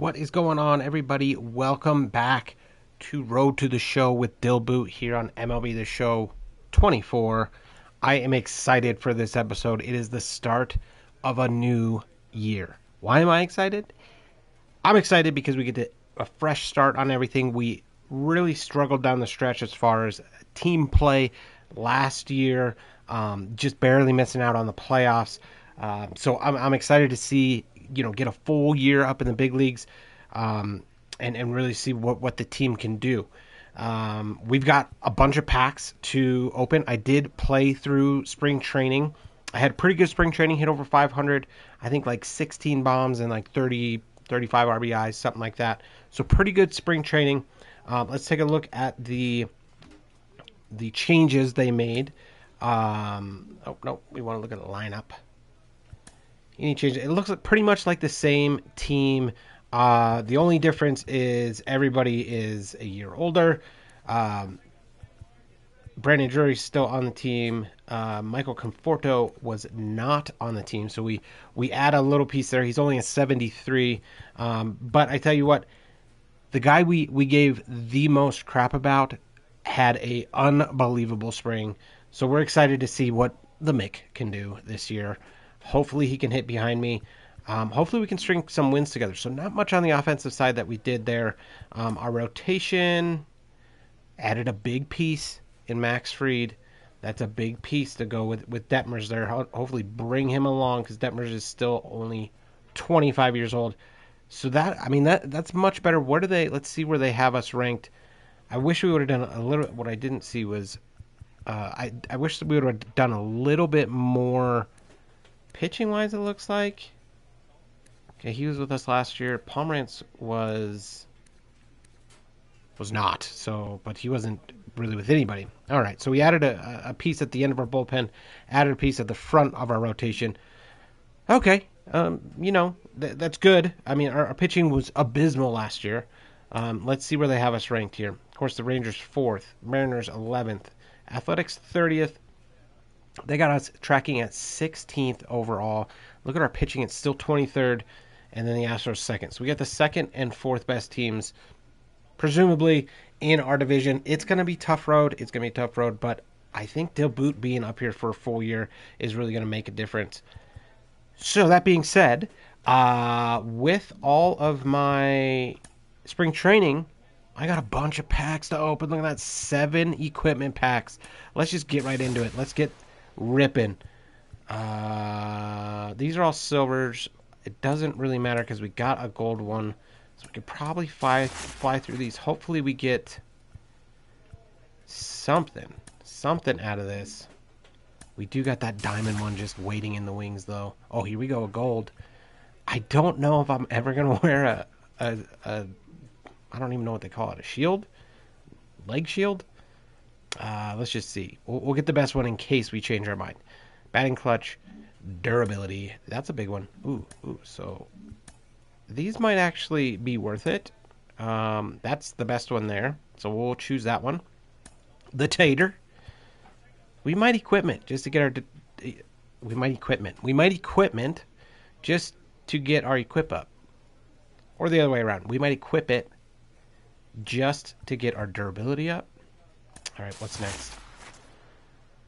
What is going on, everybody? Welcome back to Road to the Show with Dill Boot here on MLB The Show 24. I am excited for this episode. It is the start of a new year. Why am I excited? I'm excited because we get to, a fresh start on everything. We really struggled down the stretch as far as team play last year, um, just barely missing out on the playoffs. Um, so I'm, I'm excited to see you know get a full year up in the big leagues, um, and and really see what what the team can do. Um, we've got a bunch of packs to open. I did play through spring training. I had pretty good spring training, hit over 500. I think like 16 bombs and like 30, 35 RBIs, something like that. So pretty good spring training. Um, let's take a look at the the changes they made. Um, oh no, we want to look at the lineup. Any change? It looks pretty much like the same team. Uh, the only difference is everybody is a year older. Um, Brandon Drury's still on the team. Uh, Michael Conforto was not on the team, so we we add a little piece there. He's only a 73, um, but I tell you what, the guy we we gave the most crap about had a unbelievable spring. So we're excited to see what the Mick can do this year. Hopefully he can hit behind me. Um, hopefully we can string some wins together. So not much on the offensive side that we did there. Um, our rotation added a big piece in Max Fried. That's a big piece to go with with Detmers there. Ho- hopefully bring him along because Detmers is still only 25 years old. So that I mean that that's much better. Where do they? Let's see where they have us ranked. I wish we would have done a little. What I didn't see was, uh, I I wish we would have done a little bit more pitching wise. It looks like. Okay, he was with us last year. Pomeranz was was not. So, but he wasn't really with anybody. All right, so we added a, a piece at the end of our bullpen, added a piece at the front of our rotation. Okay, um, you know th- that's good. I mean, our, our, pitching was abysmal last year. Um, let's see where they have us ranked here. Of course, the Rangers fourth, Mariners eleventh, Athletics thirtieth. They got us tracking at 16th overall. Look at our pitching; it's still 23rd, and then the Astros second. So we got the second and fourth best teams presumably in our division. It's going to be tough road. It's going to be a tough road, but I think Dill Boot being up here for a full year is really going to make a difference. So that being said, uh, with all of my spring training, I got a bunch of packs to open. Look at that, seven equipment packs. Let's just get right into it. Let's get ripping. Uh, these are all silvers. It doesn't really matter because we got a gold one. So we could probably fly fly through these. Hopefully we get something. Something out of this. We do got that diamond one just waiting in the wings though. Oh, here we go, a gold. I don't know if I'm ever gonna wear a a, a I don't even know what they call it, a shield? Leg shield? Uh, let's just see. We'll, we'll get the best one in case we change our mind. Batting clutch, durability. That's a big one. Ooh, ooh. So these might actually be worth it. Um, that's the best one there, so we'll choose that one. The tater. We might equipment just to get our. We might equipment. We might equipment just to get our equip up, or the other way around. We might equip it just to get our durability up. All right, what's next?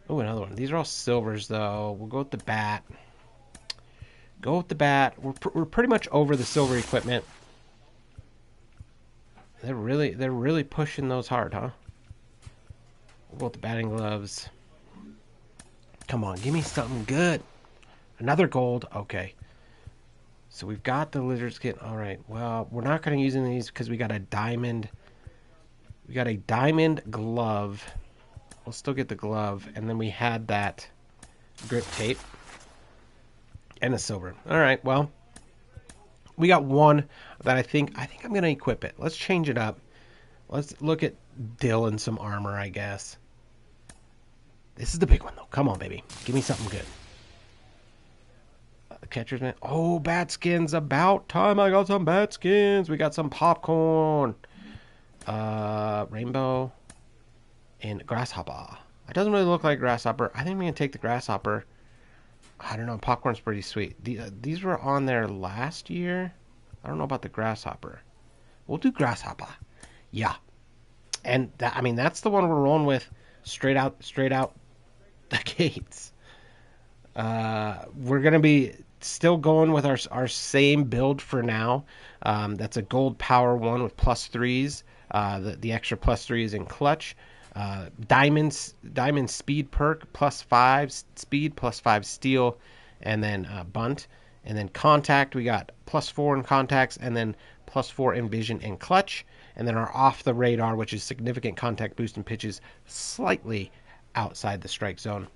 Oh, another one. These are all silvers, though. We'll go with the bat. Go with the bat. We're, pr- we're pretty much over the silver equipment. They're really they're really pushing those hard, huh? We'll go with the batting gloves. Come on, give me something good. Another gold. Okay. So we've got the lizard skin. All right. Well, we're not going to use any of these because we got a diamond. We got a diamond glove. We'll still get the glove, and then we had that grip tape and a silver. All right, well, we got one that I think I think I'm gonna equip it. Let's change it up. Let's look at Dill and some armor, I guess. This is the big one though. Come on, baby, give me something good. Uh, catcher's man. Oh, bat skins! About time I got some bat skins. We got some popcorn, uh, rainbow, and grasshopper. It doesn't really look like grasshopper. I think I'm gonna take the grasshopper I don't know. Popcorn's pretty sweet. The, uh, these were on there last year. I don't know about the grasshopper. We'll do grasshopper. Yeah. And that, I mean that's the one we're rolling with straight out straight out the gates. Uh, we're gonna be still going with our our same build for now. Um, that's a gold power one with plus threes. Uh, the the extra plus is in clutch. Uh, diamonds diamond speed perk plus five speed plus five steel, and then uh, bunt. And then contact we got plus four in contacts, and then plus four in vision and clutch. And then our off the radar, which is significant contact boost and pitches slightly outside the strike zone.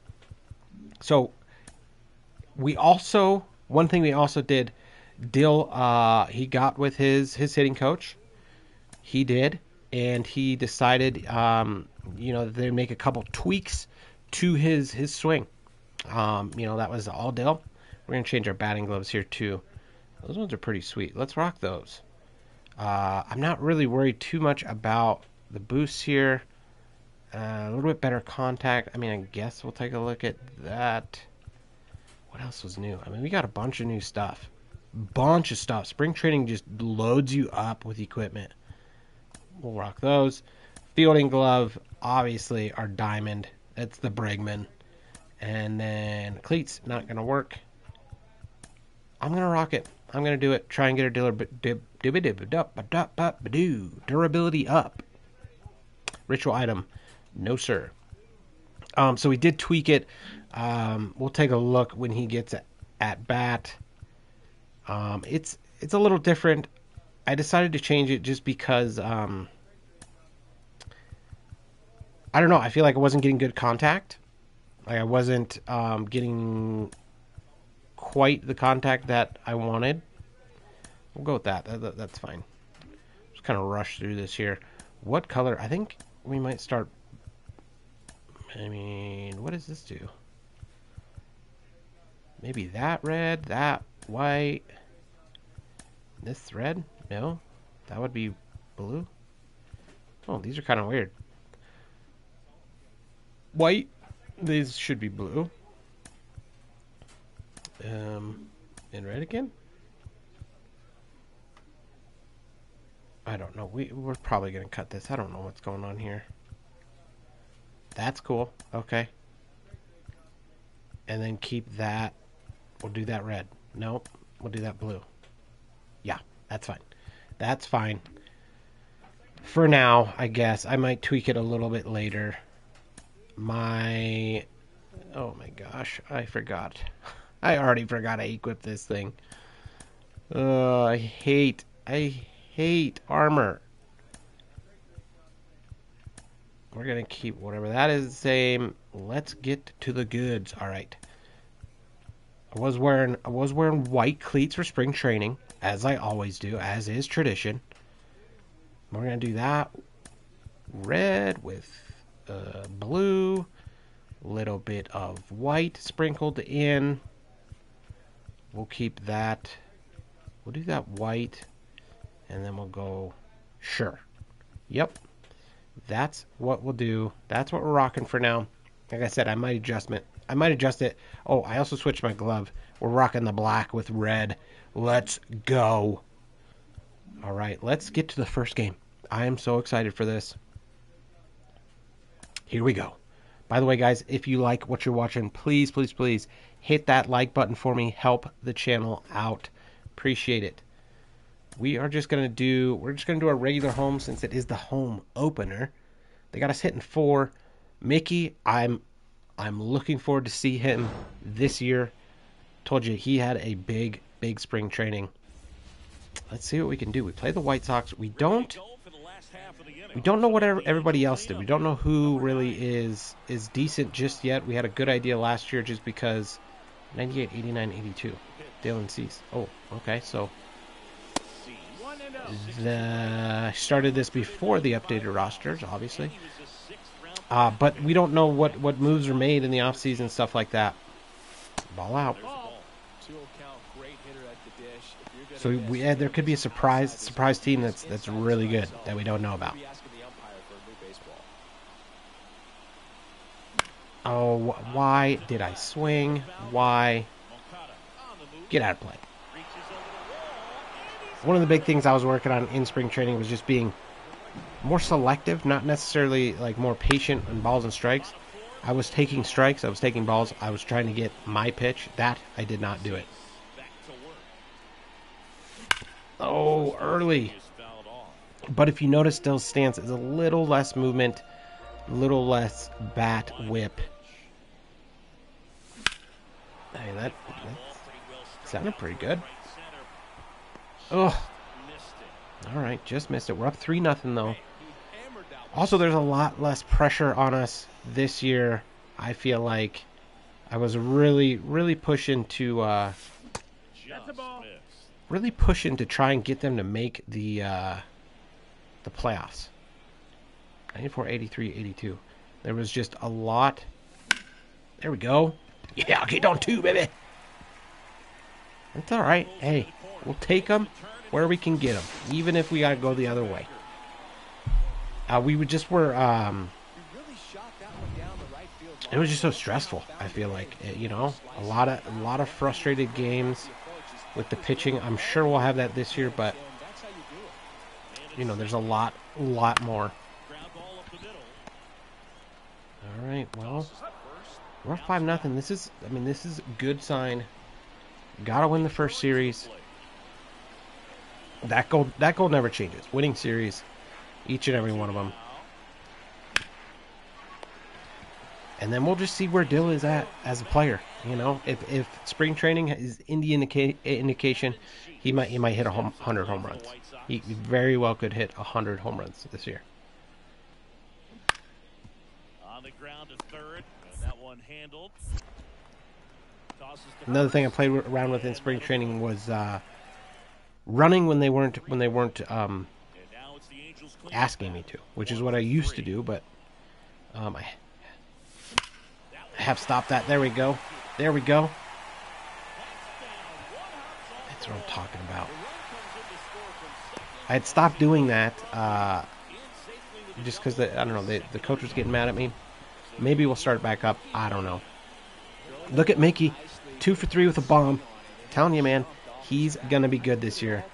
So we also one thing we also did, Dill uh, he got with his his hitting coach. He did, and he decided, um, you know, they make a couple tweaks to his his swing. Um, you know, that was all Dill. We're gonna change our batting gloves here too. Those ones are pretty sweet. Let's rock those. Uh, I'm not really worried too much about the boosts here. Uh, a little bit better contact. I mean, I guess we'll take a look at that. What else was new? I mean, we got a bunch of new stuff. Bunch of stuff. Spring training just loads you up with equipment. We'll rock those. Fielding glove, obviously, our diamond. That's the Bregman. And then cleats, not going to work. I'm going to rock it. I'm going to do it. Try and get a dealer. Durability up. Ritual item. No, sir. Um, so we did tweak it. Um, we'll take a look when he gets at bat. Um, it's it's a little different. I decided to change it just because um, I don't know. I feel like I wasn't getting good contact. Like I wasn't um, getting quite the contact that I wanted. We'll go with that. that, that that's fine. Just kind of rush through this here. What color? I think we might start. I mean, what does this do? Maybe that red, that white. This red? No. That would be blue. Oh, these are kind of weird. White. These should be blue. Um, and red again? I don't know. We, we're probably going to cut this. I don't know what's going on here. That's cool. Okay. And then keep that We'll do that red. Nope. We'll do that blue. Yeah, that's fine. That's fine. For now, I guess. I might tweak it a little bit later. My... Oh my gosh, I forgot. I already forgot I equipped this thing. Uh, I hate, I hate armor. We're gonna keep whatever that is the same. Let's get to the goods. All right. I was wearing I was wearing white cleats for spring training, as I always do, as is tradition. We're gonna do that red with uh, blue, little bit of white sprinkled in. We'll keep that. We'll do that white, and then we'll go. Sure. Yep. That's what we'll do. That's what we're rocking for now. Like I said, I might adjustment I might adjust it. Oh, I also switched my glove. We're rocking the black with red. Let's go. All right, let's get to the first game. I am so excited for this. Here we go. By the way, guys, if you like what you're watching, please, please, please hit that like button for me. Help the channel out. Appreciate it. We are just going to do, we're just to do our regular home since it is the home opener. They got us hitting four. Mickey, I'm I'm looking forward to see him this year. Told you he had a big, big spring training. Let's see what we can do. We play the White Sox. We don't. We don't know what everybody else did. We don't know who really is is decent just yet. We had a good idea last year just because 98, 89, 82. Dylan Cease. Oh, okay. So the started this before the updated rosters, obviously. Uh, but we don't know what, what moves are made in the offseason, stuff like that. Ball out. So we, yeah, there could be a surprise surprise team that's that's really good that we don't know about. Oh, why did I swing? Why? Get out of play. one of the big things I was working on in spring training was just being more selective, not necessarily like more patient on balls and strikes. I was taking strikes, I was taking balls, I was trying to get my pitch. That I did not do it. Oh, early. But if you notice, Dill's stance is a little less movement, a little less bat whip. Hey, that, that sounded pretty good. Oh. All right, just missed it. We're up 3 nothing though. Also, there's a lot less pressure on us this year. I feel like I was really, really pushing to, uh, really pushing to try and get them to make the, uh, the playoffs. 94, 83, 82. There was just a lot. There we go. Yeah, I'll get on two, baby. That's all right. Hey, we'll take them where we can get them, even if we got to go the other way. Uh, we would just were. Um, it was just so stressful. I feel like it, you know a lot of a lot of frustrated games with the pitching. I'm sure we'll have that this year, but you know there's a lot, lot more. All right, well, we're up five nothing. This is, I mean, this is a good sign. Got to win the first series. That goal, that goal never changes. Winning series, each and every one of them. And then we'll just see where Dill is at as a player. You know, if if spring training is in the indica indication, he might he might hit a home, hundred home runs. He very well could hit hundred home runs this year. On the ground to third, that one handled. Another thing I played around with in spring training was uh, running when they weren't when they weren't um, asking me to, which is what I used to do, but um, I have stopped that. There we go. There we go. That's what I'm talking about. I had stopped doing that uh, just because I don't know the, the coach was getting mad at me. Maybe we'll start back up. I don't know. Look at Mickey, two for three with a bomb. telling you, man, he's gonna be good this year.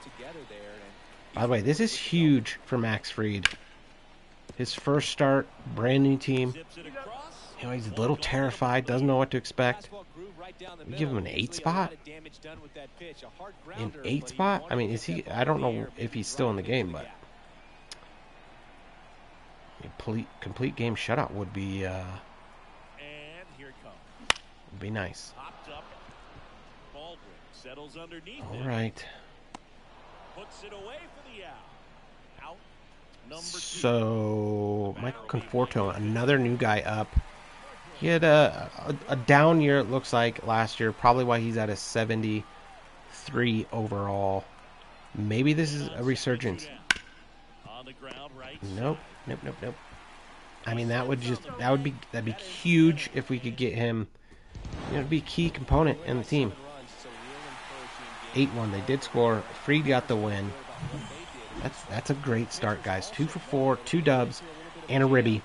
By the way, this is huge for Max Fried. His first start, brand new team. You know, he's a little terrified, doesn't know what to expect. We give him an eight spot. An eight spot? I mean, is he? I don't know if he's still in the game, but complete complete game shutout would be uh, would be nice. All right. So Michael Conforto, another new guy up. He had a, a, down year, it looks like, last year. Probably why he's at a 73 overall. Maybe this is a resurgence. Nope, nope, nope, nope. I mean, that would just that would be that'd be huge if we could get him. Know, it'd be a key component in the team. 8-1. They did score. Fried got the win. That's that's a great start, guys. Two for four, two dubs, and a ribby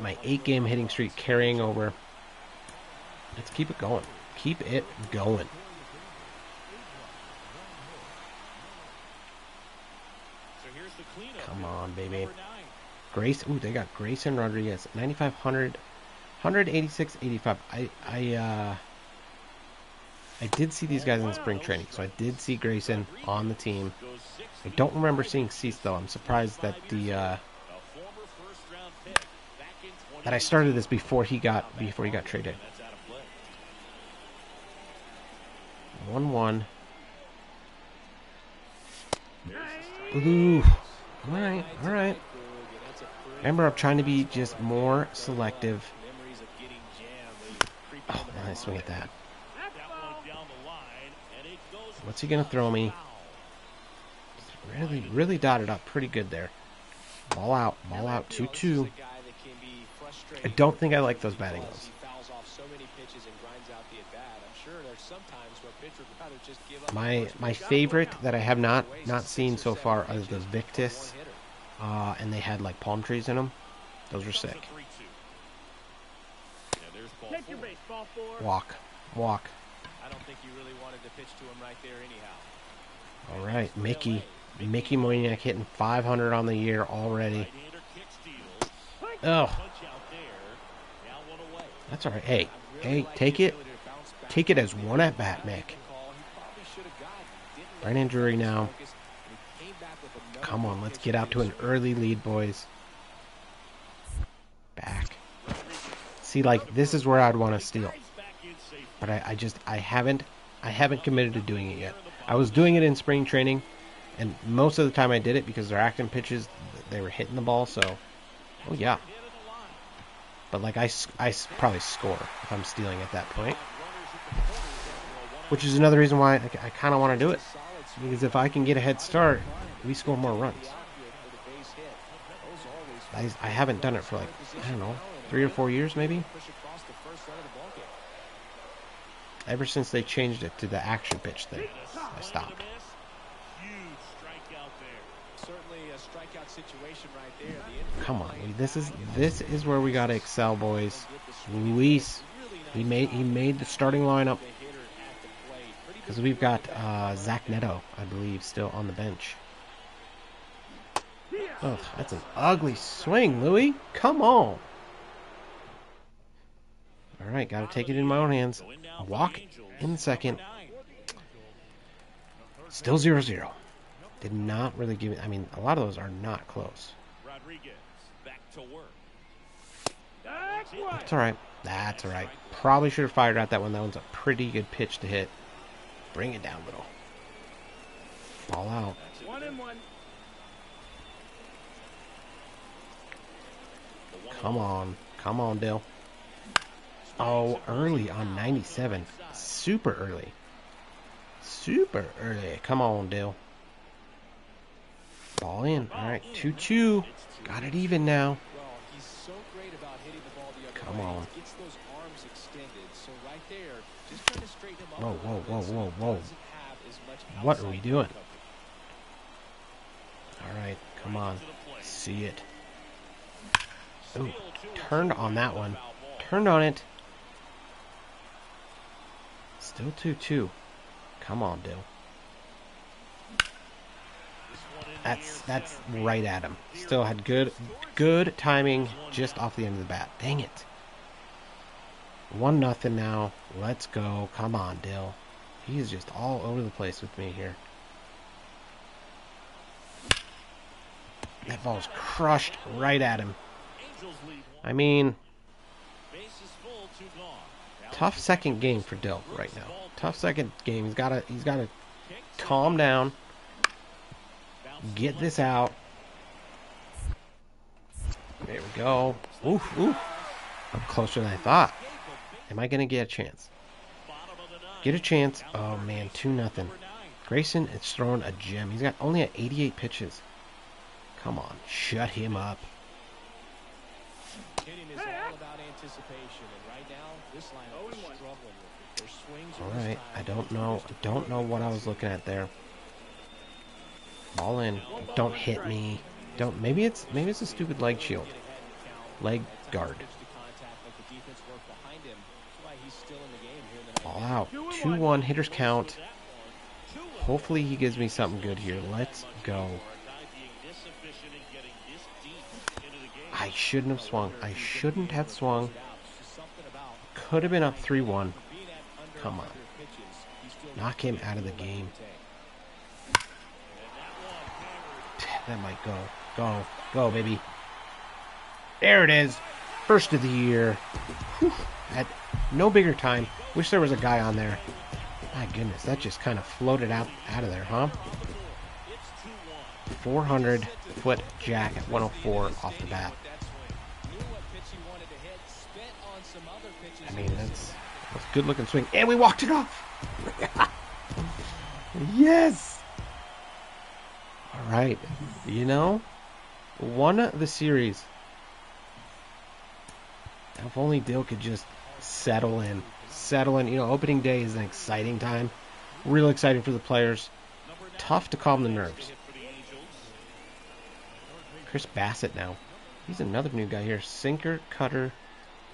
my eight game hitting streak carrying over. Let's keep it going. Keep it going. Come on, baby. Grace. Ooh, they got Grayson Rodriguez. 9,500. 186, 85. I, I, uh, I did see these guys in spring training, so I did see Grayson on the team. I don't remember seeing Cease, though. I'm surprised that the, uh, that I started this before he got before he got traded. One one. Ooh. All right, all right. Remember, I'm trying to be just more selective. Oh, nice swing at that. What's he gonna throw me? Really, really dotted up pretty good there. Ball out, ball out, two two. I don't think I like those batting balls. My my favorite that I have not not seen so far are the Victus, uh, and they had like palm trees in them. Those were sick. Walk, walk. I don't think you really wanted to pitch to him right there anyhow. All right, Mickey. Mickey Moniak hitting 500 on the year already. Oh. That's all right. Hey, hey, take it. Take it as one at bat, Mick. Brandon Drury now. Come on, let's get out to an early lead, boys. Back. See, like, this is where I'd want to steal. But I, I just, I haven't, I haven't committed to doing it yet. I was doing it in spring training, and most of the time I did it because they're acting pitches, they were hitting the ball, so, oh yeah. But like, I, I probably score if I'm stealing at that point. Which is another reason why I, I kind of want to do it. Because if I can get a head start, we score more runs. I, I haven't done it for like, I don't know, three or four years maybe. Ever since they changed it to the action pitch thing, I stopped. Come on, this is this is where we gotta excel, boys. Luis, he made he made the starting lineup because we've got uh, Zach Neto, I believe, still on the bench. Oh, that's an ugly swing, Louis. Come on. All right, got to take it in my own hands. Walk in second. Still 0 0. Did not really give it. I mean, a lot of those are not close. Rodriguez, back to work. That's all right. That's all right. Probably should have fired out that one. That one's a pretty good pitch to hit. Bring it down, little. Ball out. One and one. Come on. Come on, Dill. Oh, early on 97. Super early. Super early. Come on, Dill. Ball in. All right, 2-2. Got it even now. Come on. Whoa, whoa, whoa, whoa, whoa. What are we doing? All right, come on. See it. Ooh, turned on that one. Turned on it. Still 2-2. Come on, Dill. That's that's right at him. Still had good good timing just off the end of the bat. Dang it. One nothing now. Let's go. Come on, Dill. He's just all over the place with me here. That ball's crushed right at him. I mean, tough second game for Dill right now. Tough second game. He's got to he's got to calm down. Get this out. There we go. Oof, oof. I'm closer than I thought. Am I going to get a chance? Get a chance. Oh, man, 2 nothing. Grayson is throwing a gem. He's got only at 88 pitches. Come on, shut him up. All right, I don't know. I don't know what I was looking at there. Ball in. Don't hit me. Don't. Maybe it's maybe it's a stupid leg shield. Leg guard. All out. 2-1 hitters count. Hopefully he gives me something good here. Let's go. I shouldn't have swung. I shouldn't have swung. Could have been up 3-1. Come on. Knock him out of the game. That might go. Go. Go, baby. There it is. First of the year. At no bigger time. Wish there was a guy on there. My goodness, that just kind of floated out out of there, huh? 400 foot jack at 104 off the bat. I mean, that's, that's a good looking swing. And we walked it off. yes. Right. You know, won the series. If only Dill could just settle in. Settle in. You know, opening day is an exciting time. Real exciting for the players. Tough to calm the nerves. Chris Bassitt now. He's another new guy here. Sinker, cutter,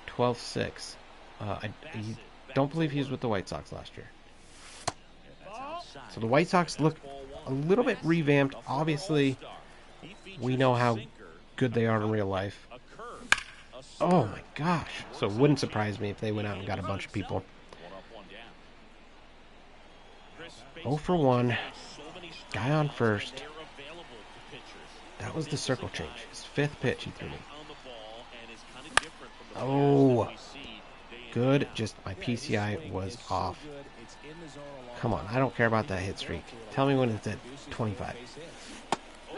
12-6. Uh, I, I don't believe he was with the White Sox last year. So the White Sox look a little bit revamped. Obviously, we know how good they are in real life. Oh my gosh. So it wouldn't surprise me if they went out and got a bunch of people. 0 for 1. Guy on first. That was the circle change. His fifth pitch he threw me. Oh. Good. Just my PCI was off. Come on. I don't care about that hit streak. Tell me when it's at 25.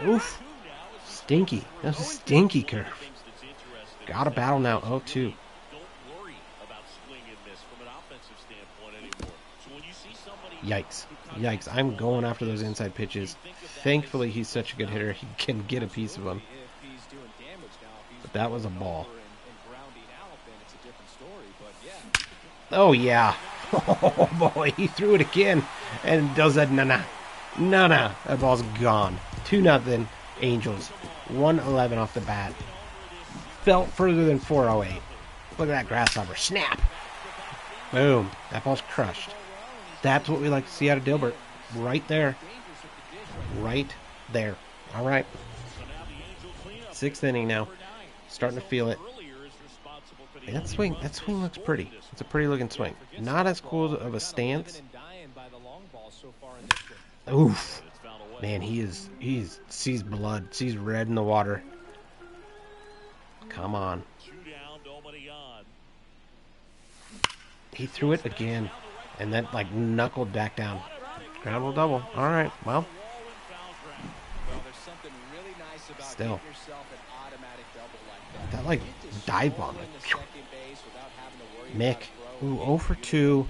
Oof. Stinky. That's a stinky curve. Got a battle now. 0-2. Yikes. Yikes. I'm going after those inside pitches. Thankfully, he's such a good hitter. He can get a piece of them. But that was a ball. Oh, yeah. Oh, boy. He threw it again and does that. Nah, nah. That ball's gone. 2 nothing. Angels. 111 off the bat. Felt further than 408. Look at that grasshopper. Snap. Boom. That ball's crushed. That's what we like to see out of Dill Boot. Right there. Right there. All right. Sixth inning now. Starting to feel it. That swing, that swing looks pretty. It's a pretty looking swing. Not as cool of a stance. Oof. Man, he is he sees blood, sees red in the water. Come on. He threw it again. And then, like, knuckled back down. Ground will double. All right, well. Still. That, like, dive bomb. Mick. Ooh, 0 for 2.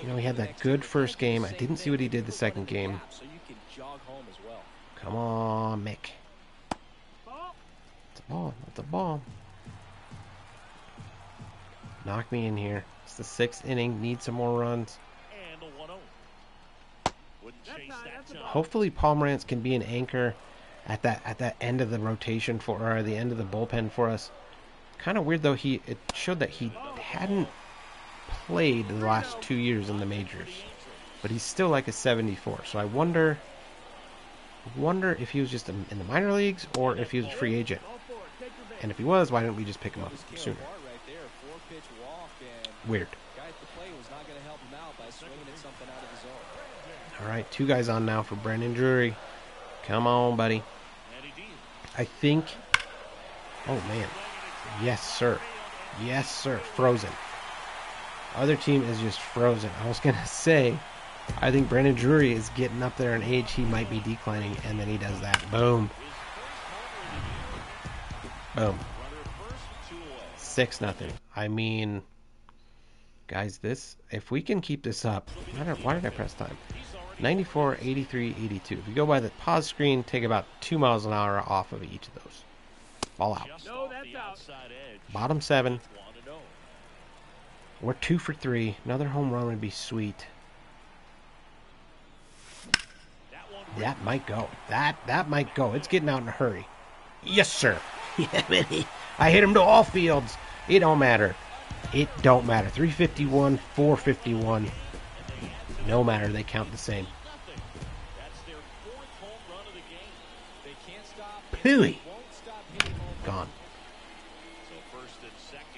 You know, he had that good first game. I didn't see what he did the second game. Come on, Mick. It's a ball. It's a ball. Knock me in here. It's the sixth inning. Need some more runs. Hopefully, Pomeranz can be an anchor at that at that end of the rotation for or the end of the bullpen for us. Kind of weird though. He it showed that he hadn't played the last two years in the majors, but he's still like a 74. So I wonder wonder if he was just in the minor leagues or if he was a free agent. And if he was, why didn't we just pick him up sooner? Weird. All right, two guys on now for Brandon Drury. Come on, buddy. I think. Oh man. Yes, sir. Yes, sir. Frozen. Other team is just frozen. I was gonna say, I think Brandon Drury is getting up there in age. He might be declining, and then he does that. Boom. Boom. Six nothing. I mean, guys, this if we can keep this up. Why did I press time? 94, 83, 82. If you go by the pause screen, take about two miles an hour off of each of those. Ball out. Bottom seven. We're two for three. Another home run would be sweet. That might go. That that might go. It's getting out in a hurry. Yes, sir. I hit him to all fields. It don't matter. It don't matter. 351, 451. No matter. They count the same. Pooey. Gone.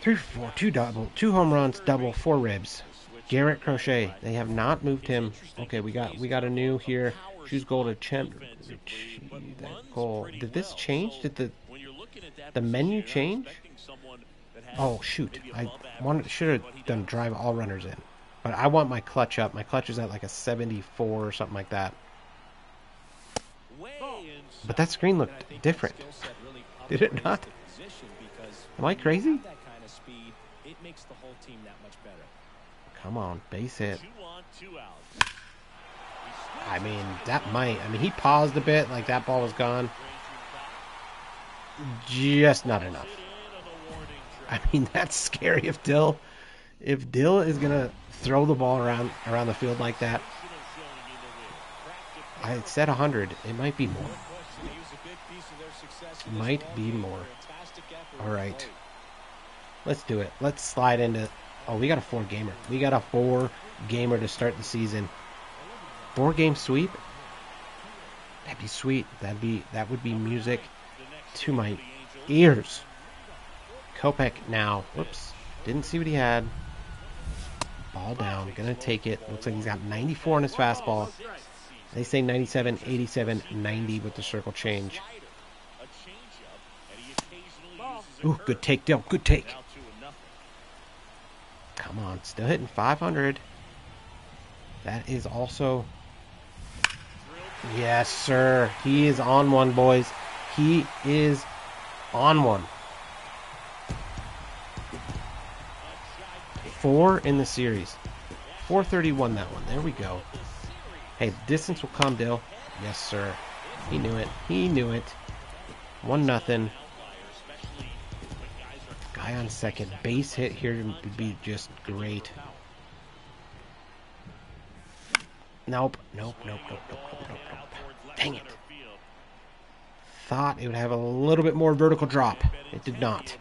Three for four, two double, two home runs, double, four ribs. Garrett Crochet. They have not moved him. Okay, we got we got a new here. Choose goal to champ. Goal. Did this change? Did the the menu change? Oh shoot! I wanted should have done drive all runners in, but I want my clutch up. My clutch is at like a 74 or something like that. But that screen looked different. Did it not? Am I crazy? Come on, base hit. I mean, that might. I mean, he paused a bit, like that ball was gone. Just not enough. I mean, that's scary if Dill, if Dill is gonna throw the ball around around the field like that. I said 100. It might be more. Might be more. All right. Let's do it. Let's slide into. Oh, we got a four gamer. We got a four gamer to start the season. Four game sweep. That'd be sweet. That'd be that would be music to my ears. Kopech now. Whoops. Didn't see what he had. Ball down. Gonna take it. Looks like he's got 94 on his fastball. They say 97, 87, 90 with the circle change. Ooh, good take, Dill. Good take. Come on. Still hitting 500. That is also... Yes, sir. He is on one, boys. He is on one. Four in the series. 431 that one. There we go. Hey, distance will come, Dill. Yes, sir. He knew it. He knew it. One nothing. On second. Base hit here would be just great. Nope. Nope. Nope. Nope. Nope. Nope. Nope. nope. Dang it. Thought it would have a little bit more vertical drop. It did not.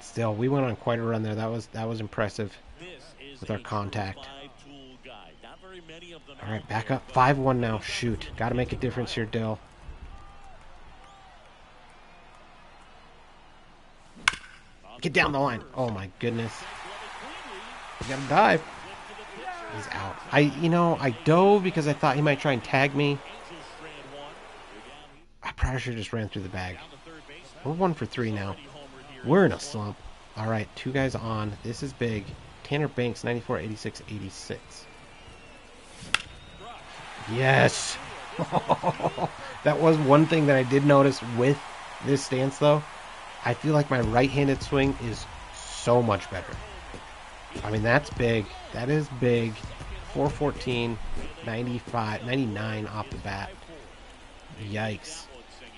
Still, we went on quite a run there. That was that was impressive with our contact. All right, back up. 5-1 now. Shoot. Got to make a difference here, Dill. Get down the line. Oh, my goodness. You got to dive. He's out. I, you know, I dove because I thought he might try and tag me. I probably should have just ran through the bag. We're one for three now. We're in a slump. All right, two guys on. This is big. Tanner Banks, 94, 86, 86. Yes. that was one thing that I did notice with this stance, though. I feel like my right-handed swing is so much better. I mean, that's big. That is big. 414, 95, 99 off the bat. Yikes.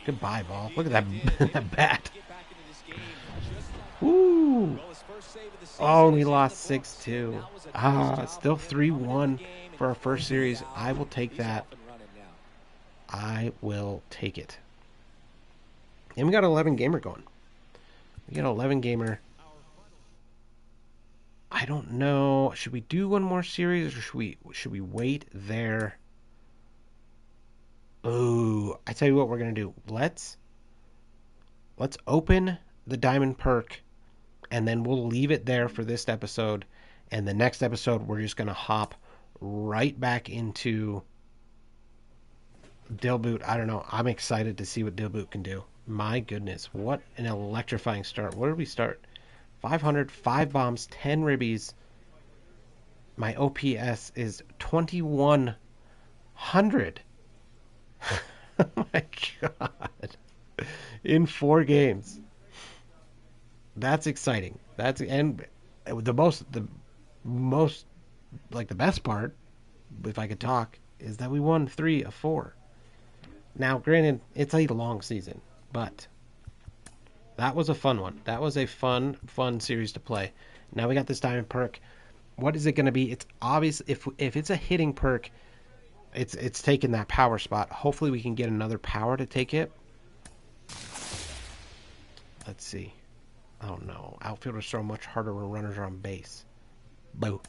Goodbye, ball. Look at that, that bat. Woo! Oh, we lost 6-2. Ah, still 3-1 for our first series. I will take that. I will take it. And we got 11 gamer going. We got 11 gamer. I don't know. Should we do one more series or should we should we wait there? Oh, I tell you what we're gonna do. Let's let's open the diamond perk and then we'll leave it there for this episode. And the next episode we're just gonna hop right back into Dilboot. I don't know. I'm excited to see what Dilboot can do. My goodness, what an electrifying start. Where did we start? 500, 5 bombs, 10 ribbies. My OPS is 2100. oh my god. In 4 games. That's exciting. That's and the most the most like the best part, if I could talk, is that we won 3 of 4. Now, granted, it's a long season, but that was a fun one. That was a fun, fun series to play. Now we got this diamond perk. What is it going to be? It's obvious if if it's a hitting perk, it's it's taking that power spot. Hopefully we can get another power to take it. Let's see. Oh no, outfielders throw much harder when runners are on base. Boo.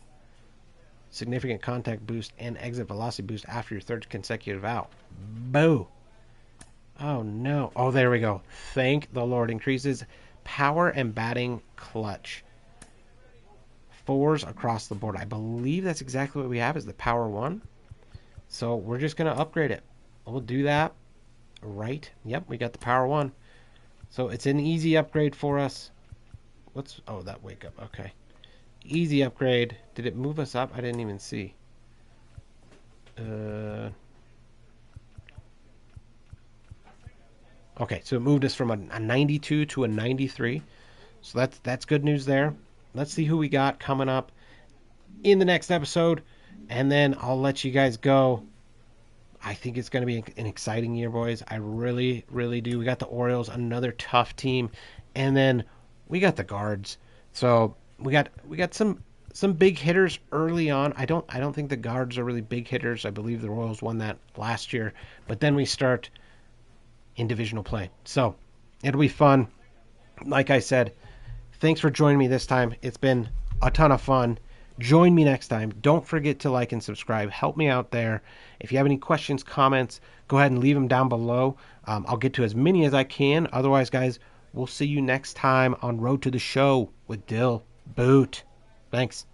Significant contact boost and exit velocity boost after your third consecutive out. Boo. Oh no. Oh, there we go. Thank the Lord. Increases power and batting clutch. Fours across the board. I believe that's exactly what we have is the power one. So we're just going to upgrade it. We'll do that. Right. Yep, we got the power one. So it's an easy upgrade for us. What's oh that wake up. Okay. Easy upgrade. Did it move us up? I didn't even see. Uh Okay, so it moved us from a, a 92 to a 93. So that's that's good news there. Let's see who we got coming up in the next episode, and then I'll let you guys go. I think it's going to be an exciting year, boys. I really, really do. We got the Orioles, another tough team, and then we got the guards. So we got we got some some big hitters early on. I don't I don't think the guards are really big hitters. I believe the Royals won that last year, but then we start in divisional play. So it'll be fun. Like I said, thanks for joining me this time. It's been a ton of fun. Join me next time. Don't forget to like and subscribe. Help me out there. If you have any questions, comments, go ahead and leave them down below. Um, I'll get to as many as I can. Otherwise, guys, we'll see you next time on Road to the Show with Dill Boot. Thanks.